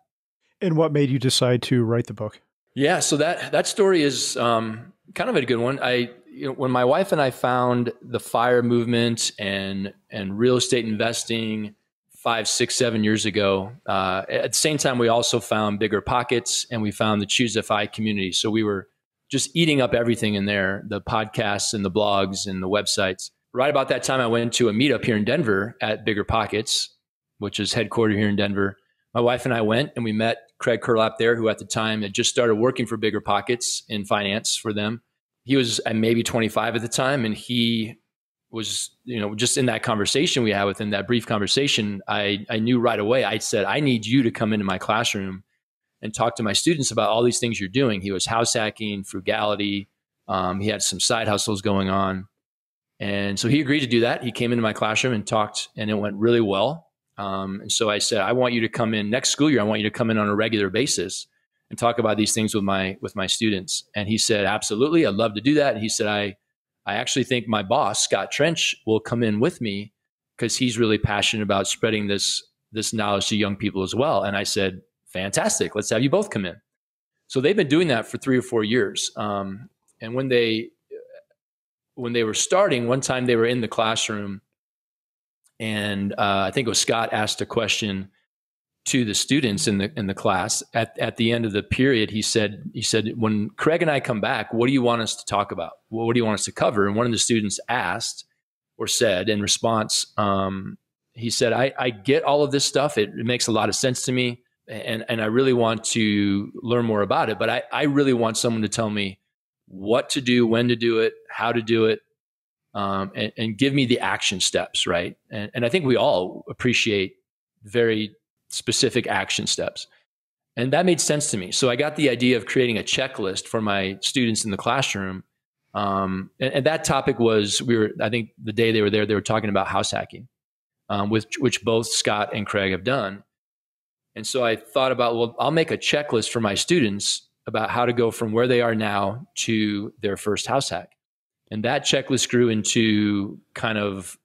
And what made you decide to write the book? Yeah, so that that story is um, kind of a good one. I you know, when my wife and I found the fire movement and and real estate investing five, six, seven years ago, uh, at the same time we also found bigger pockets and we found the Choose FI community. So we were just eating up everything in there, the podcasts and the blogs and the websites. Right about that time, I went to a meetup here in Denver at Bigger Pockets, which is headquartered here in Denver. My wife and I went and we met Craig Curelop there, who at the time had just started working for Bigger Pockets in finance for them he was maybe 25 at the time and he was you know just in that conversation we had with him that brief conversation i i knew right away i said i need you to come into my classroom and talk to my students about all these things you're doing. He was house hacking frugality. Um, he had some side hustles going on. And so he agreed to do that. He came into my classroom and talked and it went really well. Um, and so i said i want you to come in next school year. I want you to come in on a regular basis and talk about these things with my with my students. And he said absolutely. I'd love to do that. And he said i i actually think my boss scott trench will come in with me because he's really passionate about spreading this this knowledge to young people as well. And i said fantastic. Let's have you both come in. So they've been doing that for three or four years. Um, and when they when they were starting one time they were in the classroom and uh, i think it was scott asked a question to the students in the in the class. At, at the end of the period he said he said when craig and i come back what do you want us to talk about? What do you want us to cover? And one of the students asked or said in response um, he said I, I get all of this stuff. It, it, makes a lot of sense to me and, and i really want to learn more about it but I, I really want someone to tell me what to do when to do it how to do it um, and, and give me the action steps right and, and i think we all appreciate very specific action steps. And that made sense to me. So I got the idea of creating a checklist for my students in the classroom. Um, and, and, that topic was we were, I think the day they were there, they were talking about house hacking, um, with, which both Scott and Craig have done. And so I thought about, well, I'll make a checklist for my students about how to go from where they are now to their first house hack. And that checklist grew into kind of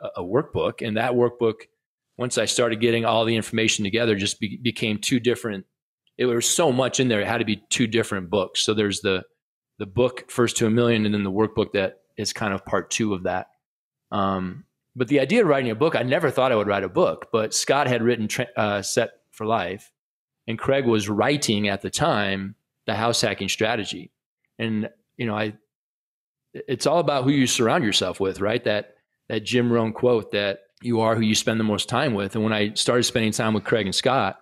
a, workbook. And that workbook once I started getting all the information together, just be, became two different. It was so much in there; it had to be two different books. So there's the the book first to a million, and then the workbook that is kind of part two of that. Um, but the idea of writing a book, I never thought I would write a book. But Scott had written uh, Set for Life, and Craig was writing at the time the house hacking strategy. And you know, I it's all about who you surround yourself with, right? That that Jim Rohn quote that you are who you spend the most time with. And when I started spending time with Craig and Scott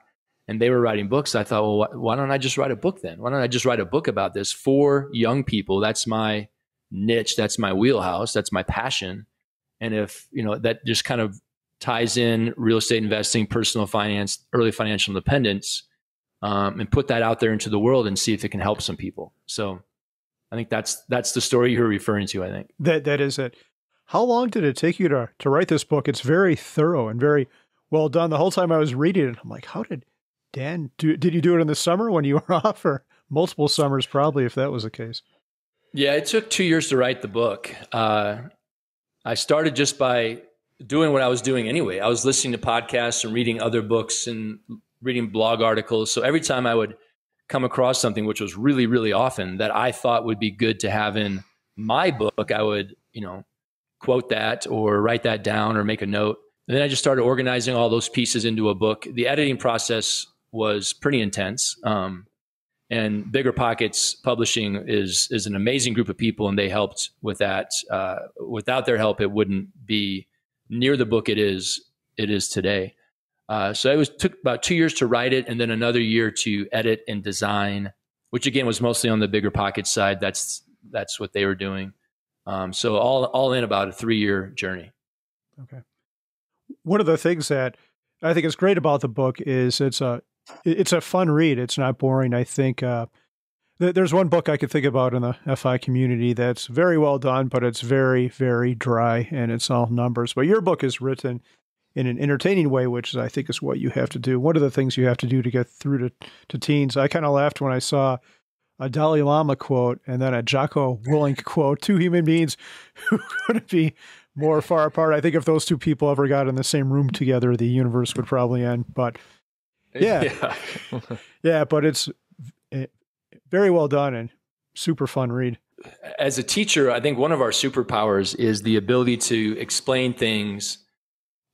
and they were writing books, I thought, well, why don't I just write a book then? Why don't I just write a book about this for young people? That's my niche. That's my wheelhouse. That's my passion. And if, you know, that just kind of ties in real estate investing, personal finance, early financial independence, um, and put that out there into the world and see if it can help some people. So I think that's that's the story you're referring to. I think that that is it. How long did it take you to, to write this book? It's very thorough and very well done. The whole time I was reading it, I'm like, how did Dan do? Did you do it in the summer when you were [laughs] off, or multiple summers, probably, if that was the case? Yeah, it took two years to write the book. Uh, I started just by doing what I was doing anyway. I was listening to podcasts and reading other books and reading blog articles. So every time I would come across something, which was really, really often, that I thought would be good to have in my book, I would, you know, quote that or write that down or make a note. And then I just started organizing all those pieces into a book. The editing process was pretty intense. Um, and Bigger Pockets Publishing is is an amazing group of people, and they helped with that. Uh, without their help, it wouldn't be near the book it is it is today. Uh, so it was took about two years to write it, and then another year to edit and design, which again was mostly on the Bigger pocket side. That's that's what they were doing. Um, so all all in about a three year journey. Okay. One of the things that I think is great about the book is it's a it's a fun read. It's not boring. I think uh, there's one book I could think about in the FI community that's very well done, but it's very, very dry and it's all numbers. But your book is written in an entertaining way, which I think is what you have to do. One of the things you have to do to get through to, to teens. I kind of laughed when I saw a Dalai Lama quote and then a Jocko Willink quote, two human beings [laughs] who couldn't be more far apart. I think if those two people ever got in the same room together, the universe would probably end. But [laughs] yeah, yeah, yeah but it's eh, very well done and super fun read. As a teacher, I think one of our superpowers is the ability to explain things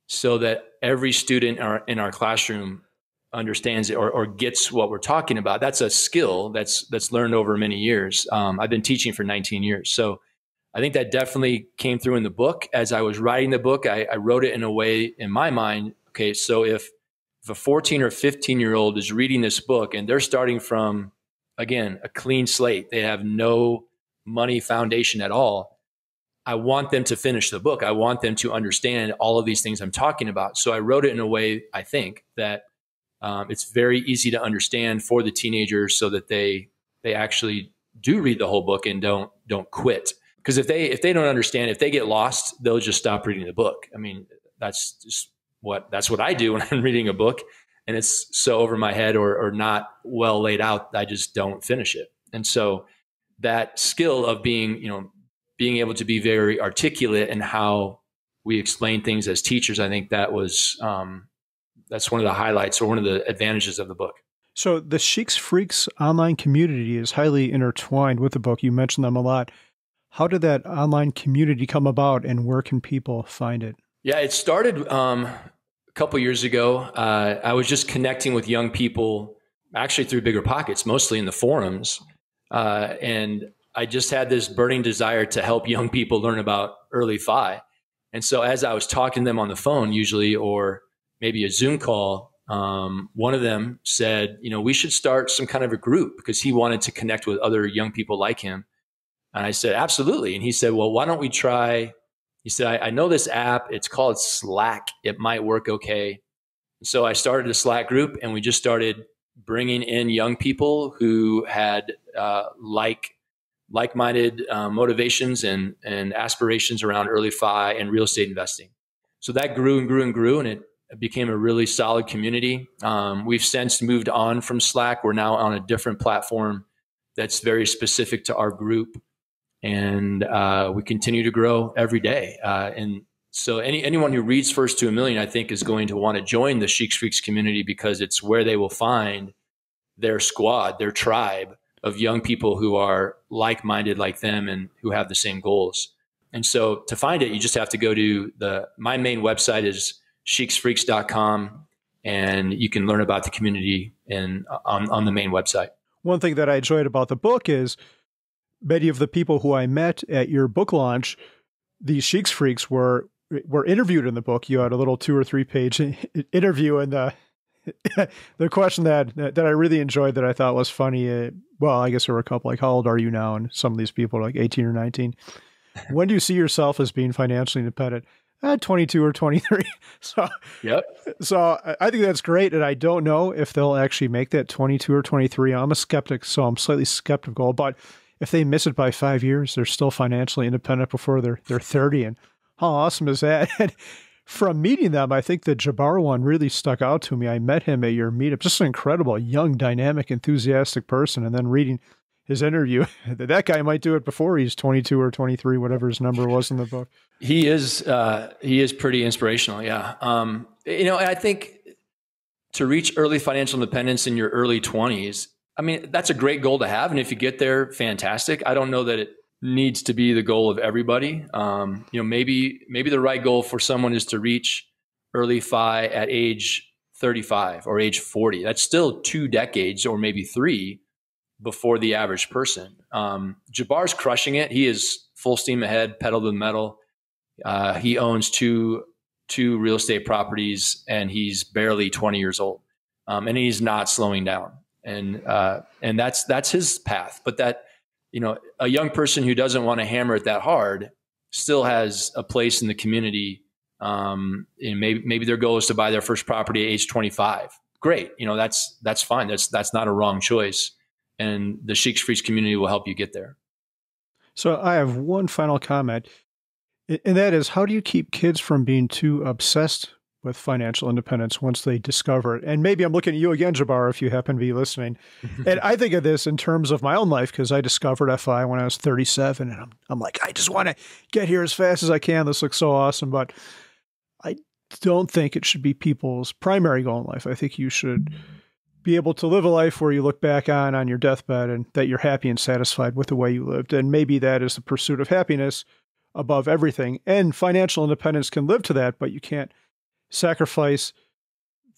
so that every student in our, classroom understands it or, or, gets what we're talking about. That's a skill that's that's learned over many years. Um, I've been teaching for 19 years, so I think that definitely came through in the book. As I was writing the book, I, I wrote it in a way in my mind. Okay, so if if a 14 or 15 year old is reading this book and they're starting from again a clean slate, they have no money foundation at all. I want them to finish the book. I want them to understand all of these things I'm talking about. So I wrote it in a way I think that um, it's very easy to understand for the teenagers, so that they they actually do read the whole book and don't don't quit because if they if they don't understand if they get lost they'll just stop reading the book i mean that's just what that's what i do [laughs] when i'm reading a book and it's so over my head or, or not well laid out i just don't finish it and so that skill of being you know being able to be very articulate in how we explain things as teachers i think that was um, that's one of the highlights or one of the advantages of the book so the Sheeks Freaks online community is highly intertwined with the book. You mentioned them a lot. How did that online community come about, and where can people find it? Yeah, it started um, a couple years ago. Uh, I was just connecting with young people, actually through Bigger Pockets, mostly in the forums, uh, and I just had this burning desire to help young people learn about early FI. And so, as I was talking to them on the phone, usually, or maybe a Zoom call, um, one of them said, "You know, we should start some kind of a group because he wanted to connect with other young people like him." And I said, absolutely. And he said, well, why don't we try? He said, I, I know this app. It's called Slack. It might work okay. So I started a Slack group and we just started bringing in young people who had uh, like like-minded uh, motivations and, and aspirations around early FI and real estate investing. So that grew and grew and grew, and it became a really solid community. Um, we've since moved on from Slack. We're now on a different platform that's very specific to our group and uh, we continue to grow every day. Uh, and so, any anyone who reads First to a Million, I think, is going to want to join the Sheeks Freaks community because it's where they will find their squad, their tribe of young people who are like-minded like them and who have the same goals. And so, to find it, you just have to go to the my main website is sheeksfreaks.com and you can learn about the community and on, on the main website. One thing that I enjoyed about the book is many of the people who I met at your book launch, these Sheeks freaks were were interviewed in the book. You had a little two or three page [laughs] interview, and the [laughs] the question that that I really enjoyed that I thought was funny. Uh, well, I guess there were a couple like, "How old are you now?" And some of these people are like eighteen or nineteen. [laughs] when do you see yourself as being financially independent? Uh, 22 or 23. so, yep. So I think that's great. And I don't know if they'll actually make that 22 or 23. I'm a skeptic, so I'm slightly skeptical. But if they miss it by five years, they're still financially independent before they're they're 30. And how awesome is that? [laughs] And from meeting them, I think the Jabbar one really stuck out to me. I met him at your meetup, just an incredible, young, dynamic, enthusiastic person. And then reading his interview, [laughs] that guy might do it before he's 22 or 23, whatever his number was in the book. He is, uh, he is pretty inspirational. Yeah. Um, you know, I think to reach early financial independence in your early 20s I mean, that's a great goal to have. And if you get there, fantastic. I don't know that it needs to be the goal of everybody. Um, you know, maybe maybe the right goal for someone is to reach early FI at age 35 or age 40. That's still two decades or maybe three before the average person. Um, Jabbar's crushing it. He is full steam ahead, pedal to the metal. Uh, he owns two two real estate properties, and he's barely 20 years old, um, and he's not slowing down and uh, and that's that's his path. But that you know, a young person who doesn't want to hammer it that hard still has a place in the community. Um, and maybe maybe their goal is to buy their first property at age 25. great. You know, that's that's fine. That's that's not a wrong choice, and the Sheeks Freaks community will help you get there. So I have one final comment, and that is, how do you keep kids from being too obsessed with financial independence once they discover it? And maybe I'm looking at you again, Jabbar, if you happen to be listening. [laughs] and I think of this in terms of my own life because I discovered FI when I was 37, and I'm I'm like, I just want to get here as fast as I can. This looks so awesome, but I don't think it should be people's primary goal in life. I think you should be able to live a life where you look back on on your deathbed and that you're happy and satisfied with the way you lived. And maybe that is the pursuit of happiness above everything. And financial independence can live to that, but you can't sacrifice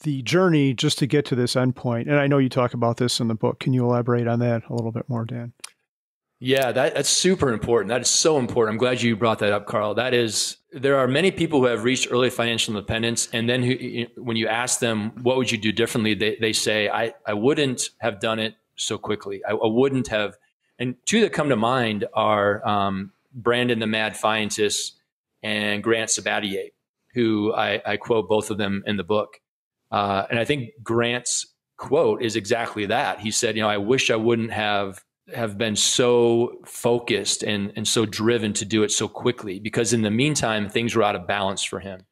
the journey just to get to this endpoint. And I know you talk about this in the book. Can you elaborate on that a little bit more, Dan? Yeah, that, that's super important. That is so important. I'm glad you brought that up, Carl. That is, there are many people who have reached early financial independence, and then who, when you ask them what would you do differently, they, they say, I, I wouldn't have done it so quickly. I, I wouldn't have. And two that come to mind are um, Brandon the Mad Scientist and Grant Sabatier, who I, I, quote both of them in the book. Uh, and I think Grant's quote is exactly that. He said, "You know, I wish I wouldn't have." have been so focused and, and so driven to do it so quickly because in the meantime things were out of balance for him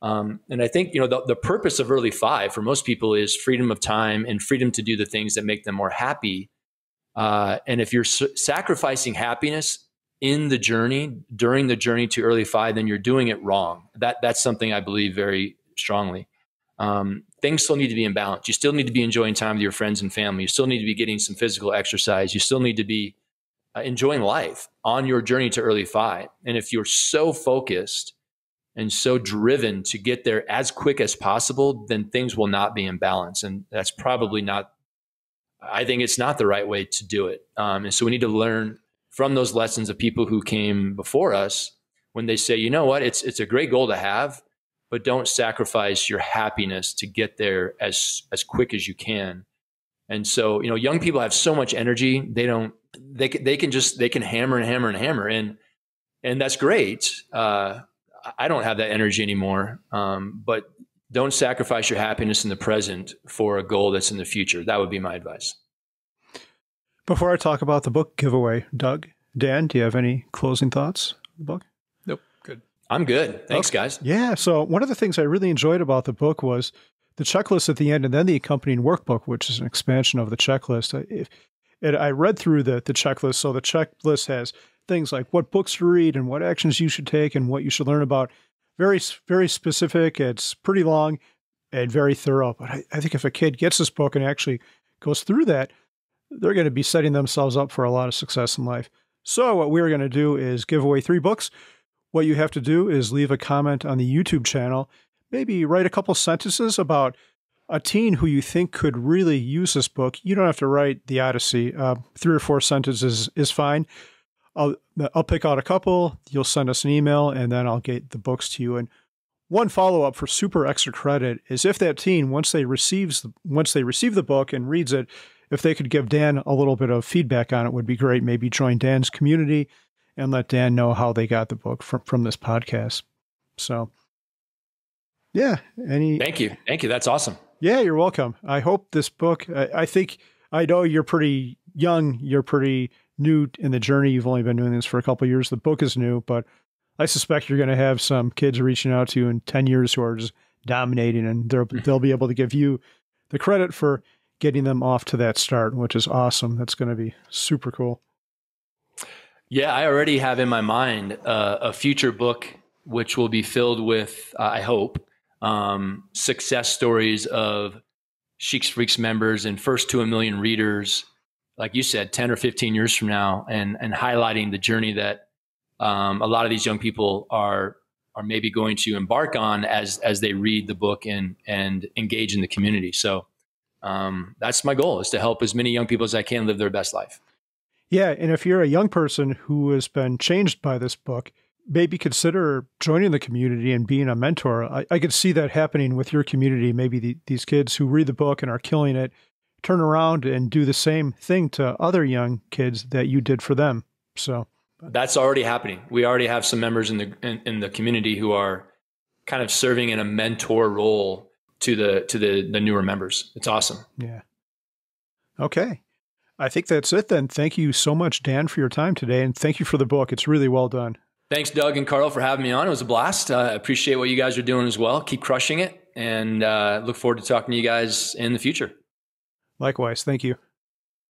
um, and i think you know the, the purpose of early FI for most people is freedom of time and freedom to do the things that make them more happy uh, and if you're sacrificing happiness in the journey during the journey to early FI then you're doing it wrong that that's something i believe very strongly um, things still need to be in balance. You still need to be enjoying time with your friends and family. You still need to be getting some physical exercise. You still need to be uh, enjoying life on your journey to early FI. And if you're so focused and so driven to get there as quick as possible, then things will not be in balance. And that's probably not, I think it's not the right way to do it. Um, and so we need to learn from those lessons of people who came before us when they say, you know what, it's, it's a great goal to have but don't sacrifice your happiness to get there as as quick as you can. And so, you know, young people have so much energy. They don't. They can. They can just. They can hammer and hammer and hammer, and and that's great. Uh, I don't have that energy anymore. Um, but don't sacrifice your happiness in the present for a goal that's in the future. That would be my advice. Before I talk about the book giveaway, Doug, Dan, do you have any closing thoughts on the book? Nope. Good. I'm good. Thanks, okay. guys. Yeah. So one of the things I really enjoyed about the book was the checklist at the end, and then the accompanying workbook, which is an expansion of the checklist. If, it, I read through the the checklist, so the checklist has things like what books to read and what actions you should take and what you should learn about. Very very specific. It's pretty long and very thorough. But I, I think if a kid gets this book and actually goes through that, they're going to be setting themselves up for a lot of success in life. So what we're going to do is give away three books. What you have to do is leave a comment on the YouTube channel, maybe write a couple sentences about a teen who you think could really use this book. You don't have to write the Odyssey. Uh, three or four sentences is fine. I'll I'll pick out a couple. You'll send us an email, and then I'll get the books to you. And one follow up for super extra credit is if that teen once they receives once they receive the book and reads it, if they could give Dan a little bit of feedback on it, would be great. Maybe join Dan's community and let Dan know how they got the book from, from this podcast. So, yeah. Any. Thank you. Thank you. That's awesome. Yeah, you're welcome. I hope this book, I, I think, I know you're pretty young, you're pretty new in the journey. You've only been doing this for a couple years. The book is new, but I suspect you're going to have some kids reaching out to you in 10 years who are just dominating and they'll, they'll be able to give you the credit for getting them off to that start, which is awesome. That's going to be super cool. Yeah, I already have in my mind uh, a future book which will be filled with, uh, I hope, um, success stories of Sheeks Freaks members and first to a million readers, like you said, 10 or 15 years from now, and, and highlighting the journey that um, a lot of these young people are are maybe going to embark on as as they read the book and and engage in the community. So um, that's my goal is to help as many young people as I can live their best life. Yeah, and if you're a young person who has been changed by this book, maybe consider joining the community and being a mentor. I, I could see that happening with your community. Maybe the, these kids who read the book and are killing it turn around and do the same thing to other young kids that you did for them. So that's already happening. We already have some members in the in, in the community who are kind of serving in a mentor role to the to the the newer members. It's awesome. Yeah. Okay. I think that's it then. Thank you so much, Dan, for your time today, and thank you for the book. It's really well done. Thanks, Doug and Carl, for having me on. It was a blast. I uh, appreciate what you guys are doing as well. Keep crushing it, and uh, look forward to talking to you guys in the future. Likewise. Thank you.